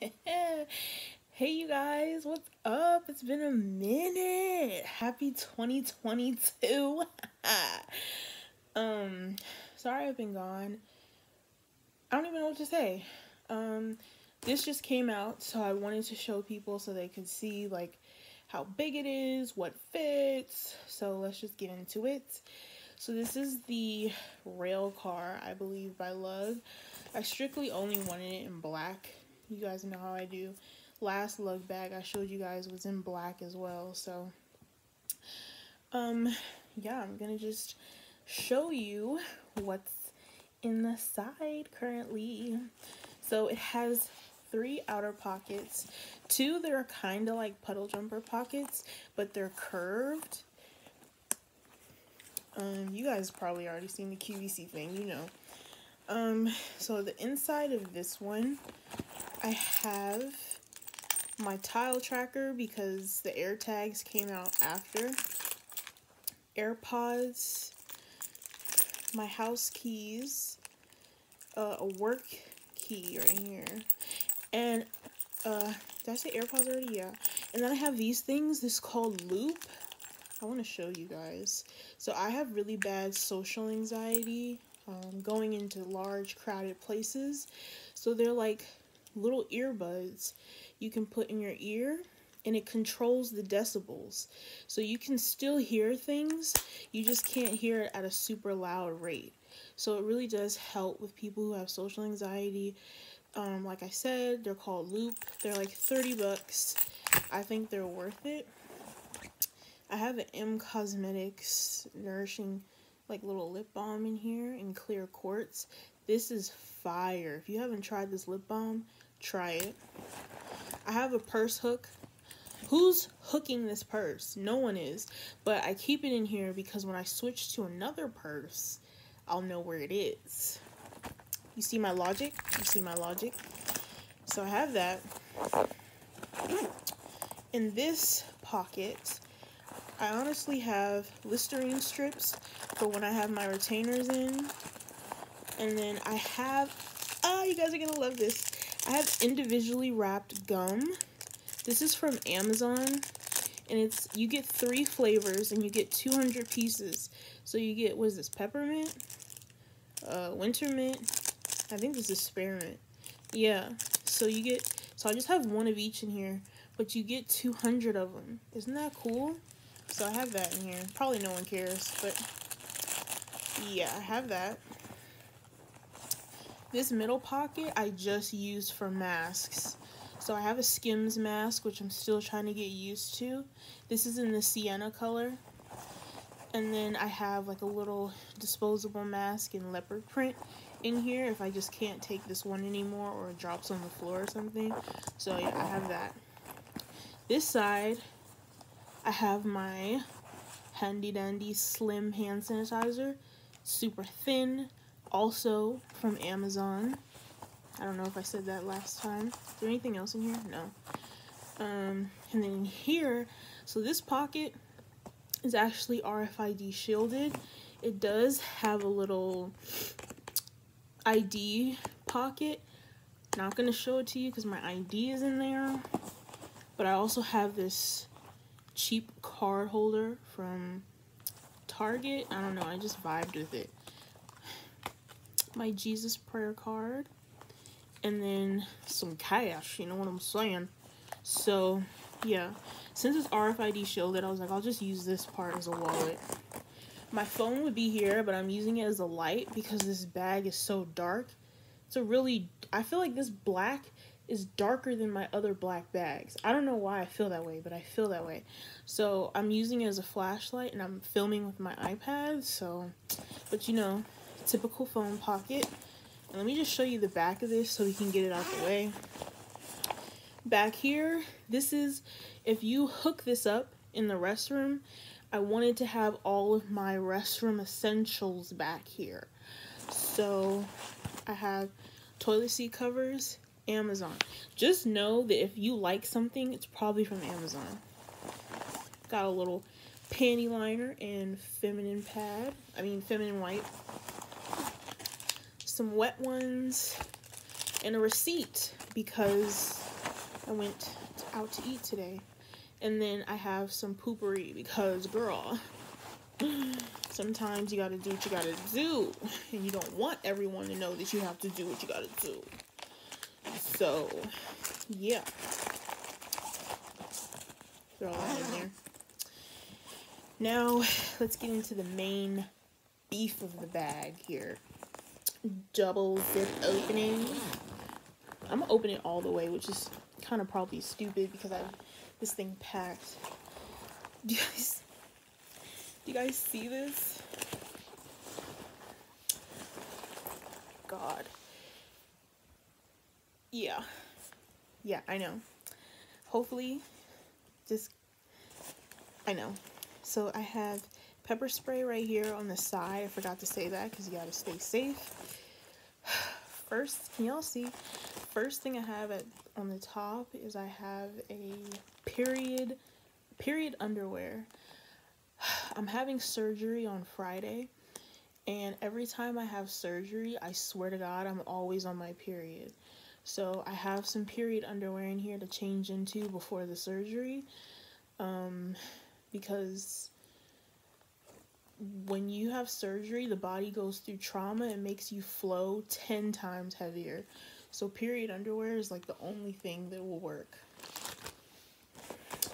hey you guys, what's up? It's been a minute. Happy 2022. um, sorry I've been gone. I don't even know what to say. Um, this just came out, so I wanted to show people so they could see like how big it is, what fits. So let's just get into it. So this is the rail car, I believe, by Lug. I strictly only wanted it in black you guys know how I do. Last lug bag I showed you guys was in black as well. So, um, yeah, I'm to just show you what's in the side currently. So it has three outer pockets. Two that are kind of like puddle jumper pockets, but they're curved. Um, you guys probably already seen the QVC thing, you know. Um, so the inside of this one I have my tile tracker because the AirTags came out after. AirPods, my house keys, uh, a work key right here, and uh, did I say AirPods already? Yeah. And then I have these things. This is called Loop. I want to show you guys. So I have really bad social anxiety um, going into large crowded places. So they're like little earbuds you can put in your ear and it controls the decibels. So you can still hear things, you just can't hear it at a super loud rate. So it really does help with people who have social anxiety. Um, like I said, they're called Loop. They're like 30 bucks. I think they're worth it. I have an M Cosmetics Nourishing like little lip balm in here in clear quartz. This is fire. If you haven't tried this lip balm, try it. I have a purse hook. Who's hooking this purse? No one is. But I keep it in here because when I switch to another purse, I'll know where it is. You see my logic? You see my logic? So I have that. In this pocket, I honestly have Listerine strips for when I have my retainers in. And then I have, oh, you guys are going to love this. I have individually wrapped gum. This is from Amazon. And it's, you get three flavors and you get 200 pieces. So you get, what is this, peppermint? Uh, winter mint. I think this is spearmint. Yeah. So you get, so I just have one of each in here. But you get 200 of them. Isn't that cool? So I have that in here. Probably no one cares, but yeah, I have that. This middle pocket I just used for masks. So I have a Skims mask, which I'm still trying to get used to. This is in the sienna color. And then I have like a little disposable mask in leopard print in here if I just can't take this one anymore or it drops on the floor or something. So yeah, I have that. This side, I have my handy dandy slim hand sanitizer. Super thin, also from Amazon. I don't know if I said that last time. Is there anything else in here? No. Um, and then here, so this pocket is actually RFID shielded. It does have a little ID pocket. Not going to show it to you because my ID is in there. But I also have this cheap card holder from Target. I don't know. I just vibed with it my Jesus prayer card, and then some cash, you know what I'm saying? So, yeah, since it's RFID shielded, I was like, I'll just use this part as a wallet. My phone would be here, but I'm using it as a light because this bag is so dark. It's a really, I feel like this black is darker than my other black bags. I don't know why I feel that way, but I feel that way. So I'm using it as a flashlight and I'm filming with my iPad. So, but you know, typical phone pocket. And let me just show you the back of this so we can get it out the way. Back here, this is, if you hook this up in the restroom, I wanted to have all of my restroom essentials back here. So I have toilet seat covers, Amazon. Just know that if you like something, it's probably from Amazon. Got a little panty liner and feminine pad. I mean, feminine white some wet ones, and a receipt because I went out to eat today. And then I have some Poo-Pourri because, girl, sometimes you gotta do what you gotta do. And you don't want everyone to know that you have to do what you gotta do. So, yeah. Throw that in there. Now, let's get into the main beef of the bag here. Double zip opening. I'm gonna open it all the way, which is kind of probably stupid because I have this thing packed. Do you guys, do you guys see this? God. Yeah. Yeah, I know. Hopefully, just, I know. So I have pepper spray right here on the side. I forgot to say that because you got to stay safe. First, can y'all see? First thing I have at on the top is I have a period period underwear. I'm having surgery on Friday and every time I have surgery, I swear to God, I'm always on my period. So I have some period underwear in here to change into before the surgery. Um, because when you have surgery, the body goes through trauma and makes you flow 10 times heavier. So period underwear is like the only thing that will work.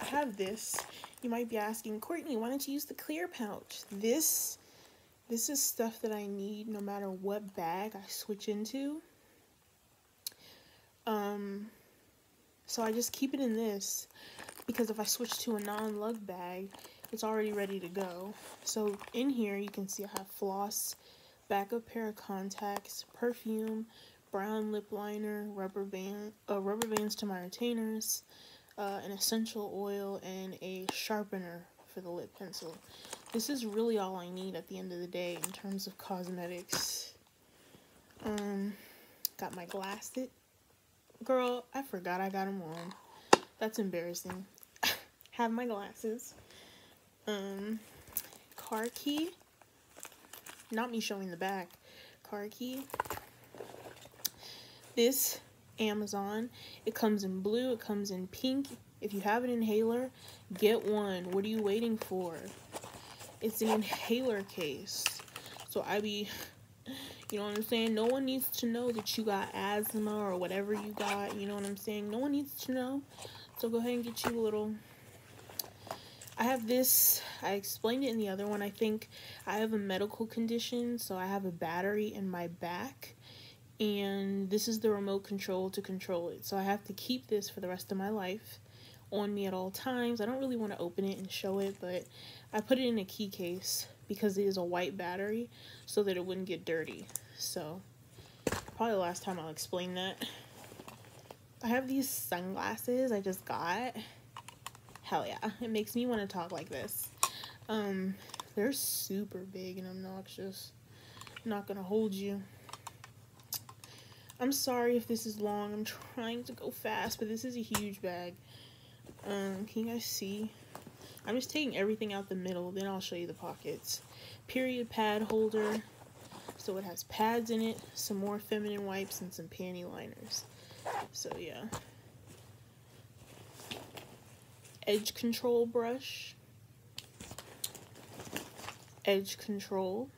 I have this. You might be asking, Courtney, why don't you use the clear pouch? This this is stuff that I need no matter what bag I switch into. Um so I just keep it in this because if I switch to a non-lug bag, it's already ready to go. So in here you can see I have floss, backup pair of contacts, perfume, brown lip liner, rubber band, uh, rubber bands to my retainers, uh, an essential oil, and a sharpener for the lip pencil. This is really all I need at the end of the day in terms of cosmetics. Um, got my glasses. Girl, I forgot I got them on. That's embarrassing. Have my glasses. Um, car key. Not me showing the back. Car key. This Amazon. It comes in blue. It comes in pink. If you have an inhaler, get one. What are you waiting for? It's an inhaler case. So I be, you know what I'm saying? No one needs to know that you got asthma or whatever you got. You know what I'm saying? No one needs to know. So go ahead and get you a little I have this, I explained it in the other one, I think I have a medical condition, so I have a battery in my back, and this is the remote control to control it, so I have to keep this for the rest of my life on me at all times. I don't really want to open it and show it, but I put it in a key case because it is a white battery so that it wouldn't get dirty, so probably the last time I'll explain that. I have these sunglasses I just got hell yeah. It makes me want to talk like this. Um they're super big and obnoxious. I'm not gonna hold you. I'm sorry if this is long. I'm trying to go fast but this is a huge bag. Um can you guys see? I'm just taking everything out the middle then I'll show you the pockets. Period pad holder. So it has pads in it some more feminine wipes and some panty liners. So yeah edge control brush, edge control.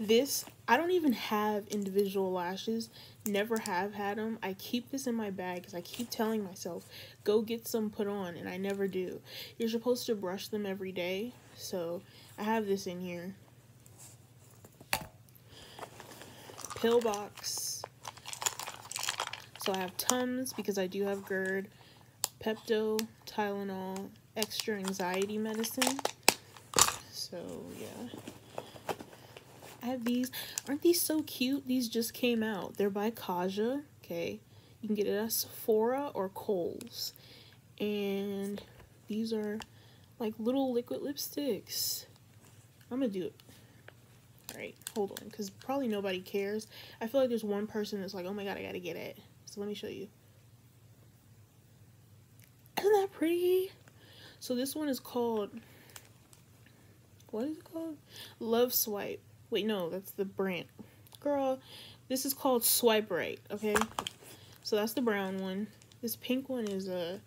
This, I don't even have individual lashes, never have had them. I keep this in my bag because I keep telling myself, go get some put on, and I never do. You're supposed to brush them every day, so I have this in here. Pillbox so I have Tums because I do have GERD, Pepto, Tylenol, extra anxiety medicine. So yeah. I have these. Aren't these so cute? These just came out. They're by Kaja. Okay. You can get it at Sephora or Kohl's. And these are like little liquid lipsticks. I'm gonna do it. Alright, hold on, because probably nobody cares. I feel like there's one person that's like, oh my god, I gotta get it. So let me show you. Isn't that pretty? So this one is called, what is it called? Love Swipe. Wait, no, that's the brand. Girl, this is called Swipe Right, okay? So that's the brown one. This pink one is a.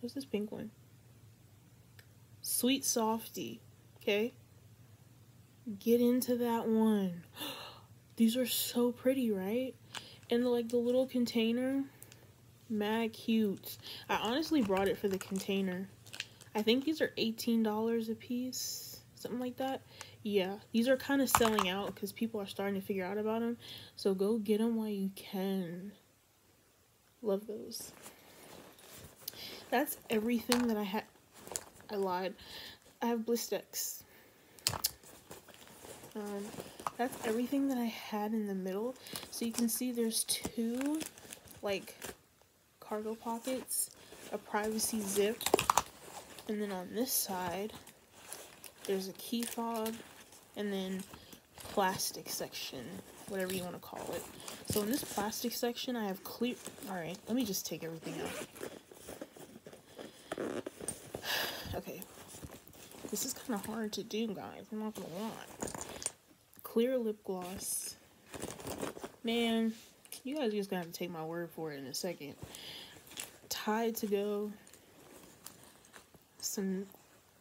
What's this pink one? Sweet Softy. Okay. Get into that one. These are so pretty, right? And like the little container, mad cute. I honestly brought it for the container. I think these are $18 a piece, something like that. Yeah, these are kind of selling out because people are starting to figure out about them. So go get them while you can. Love those. That's everything that I had. I lied. I have Blistex. Um, that's everything that I had in the middle. So you can see there's two, like, cargo pockets, a privacy zip, and then on this side, there's a key fob, and then plastic section, whatever you want to call it. So in this plastic section, I have clear. All right, let me just take everything out. Okay, this is kind of hard to do, guys. I'm not gonna lie. Clear lip gloss. Man, you guys just gonna have to take my word for it in a second. Tide to go. Some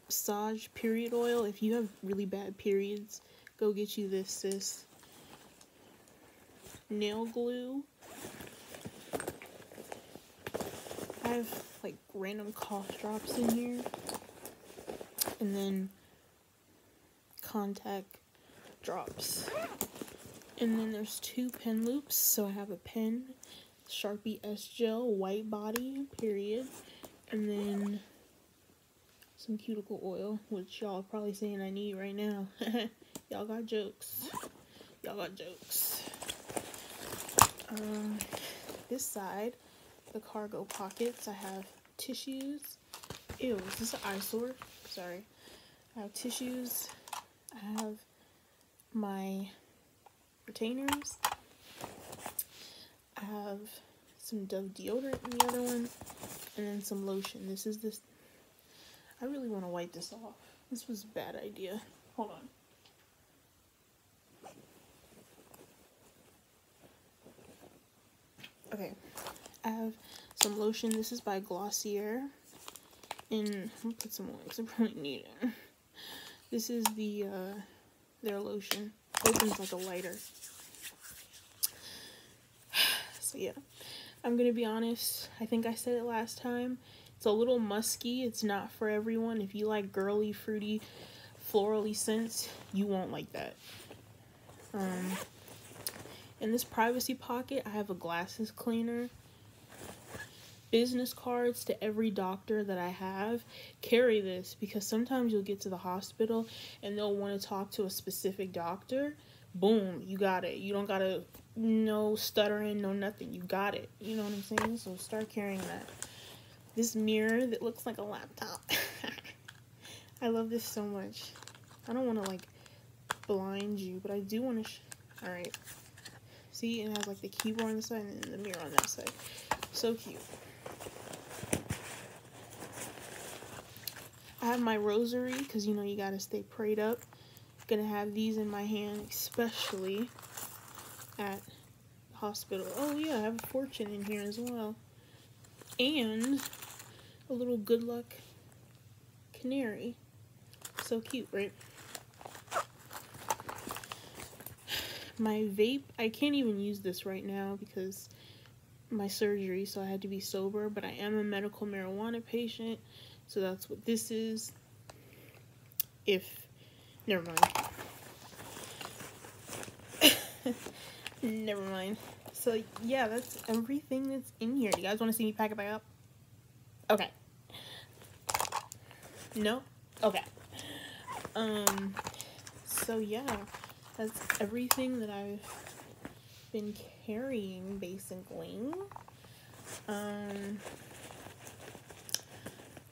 Sage period oil. If you have really bad periods, go get you this, sis. Nail glue. I have like random cough drops in here. And then contact drops. And then there's two pen loops. So I have a pen, Sharpie S Gel, white body, period. And then some cuticle oil, which y'all probably saying I need right now. y'all got jokes. Y'all got jokes. Um, this side, the cargo pockets, I have tissues. Ew, is this an eyesore? Sorry. I have tissues. I have my retainers. I have some Dove deodorant in the other one. And then some lotion. This is this I really want to wipe this off. This was a bad idea. Hold on. Okay, I have some lotion. This is by Glossier. And gonna put some more because I probably need it. This is the, uh, their lotion. Opens like a lighter. So yeah, I'm gonna be honest. I think I said it last time. It's a little musky. It's not for everyone. If you like girly, fruity, florally scents, you won't like that. Um, in this privacy pocket, I have a glasses cleaner. Business cards to every doctor that I have. Carry this because sometimes you'll get to the hospital and they'll want to talk to a specific doctor. Boom, you got it. You don't gotta no stuttering, no nothing. You got it. You know what I'm saying? So start carrying that this mirror that looks like a laptop. I love this so much. I don't want to like blind you, but I do want to. Alright. See, it has like the keyboard on the side and the mirror on that side. So cute. I have my rosary because you know you gotta stay prayed up. Gonna have these in my hand, especially at hospital. Oh yeah, I have a fortune in here as well. And a little good luck canary. So cute, right? My vape, I can't even use this right now because my surgery, so I had to be sober, but I am a medical marijuana patient, so that's what this is. If, never mind. never mind. So yeah, that's everything that's in here. Do you guys want to see me pack it back up? Okay. No? Okay. Um, so yeah, that's everything that I've been carrying, basically. Um,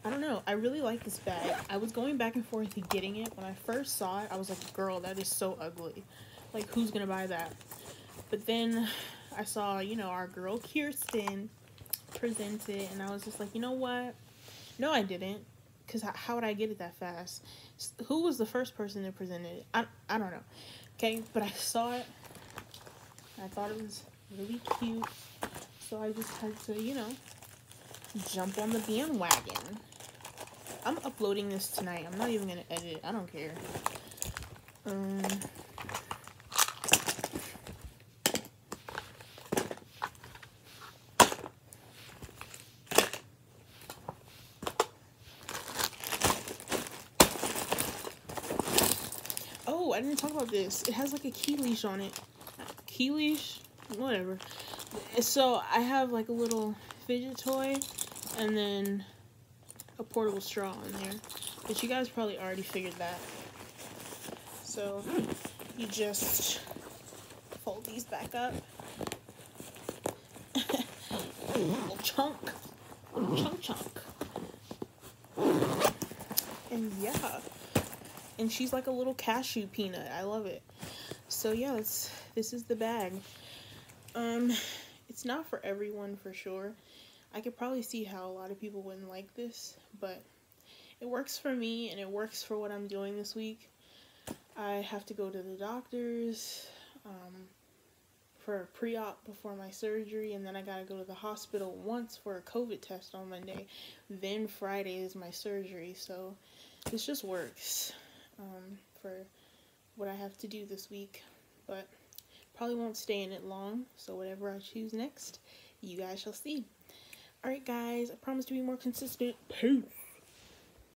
I don't know. I really like this bag. I was going back and forth getting it. When I first saw it, I was like, girl, that is so ugly. Like, who's gonna buy that? But then I saw, you know, our girl Kirsten present it, and I was just like, you know what? No, I didn't. Because how would I get it that fast? Who was the first person that presented it? I, I don't know. Okay, but I saw it. I thought it was really cute. So I just had to, you know, jump on the bandwagon. I'm uploading this tonight. I'm not even gonna edit. I don't care. Um. Oh, I didn't talk about this. It has like a key leash on it. Key leash? Whatever. So I have like a little fidget toy and then a portable straw in there. But you guys probably already figured that. So you just fold these back up. little chunk. Little chunk chunk. And yeah. And she's like a little cashew peanut. I love it. So yeah, this is the bag. Um, it's not for everyone for sure. I could probably see how a lot of people wouldn't like this, but it works for me and it works for what I'm doing this week. I have to go to the doctor's um, for a pre-op before my surgery, and then I gotta go to the hospital once for a COVID test on Monday. Then Friday is my surgery, so this just works um, for what I have to do this week. But probably won't stay in it long, so whatever I choose next, you guys shall see. Alright guys, I promise to be more consistent. Peace.